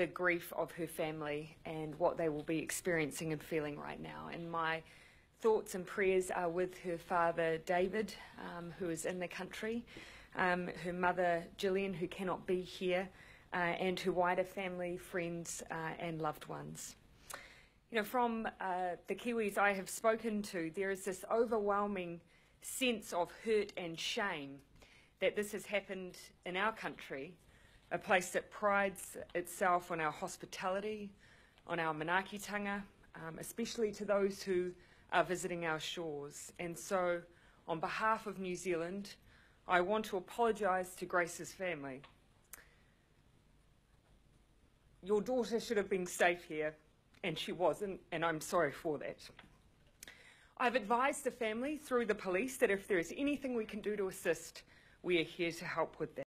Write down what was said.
the grief of her family and what they will be experiencing and feeling right now. And my thoughts and prayers are with her father, David, um, who is in the country, um, her mother, Gillian, who cannot be here, uh, and her wider family, friends, uh, and loved ones. You know, from uh, the Kiwis I have spoken to, there is this overwhelming sense of hurt and shame that this has happened in our country, a place that prides itself on our hospitality, on our manaakitanga, um, especially to those who are visiting our shores. And so, on behalf of New Zealand, I want to apologise to Grace's family. Your daughter should have been safe here, and she wasn't, and I'm sorry for that. I've advised the family through the police that if there is anything we can do to assist, we are here to help with that.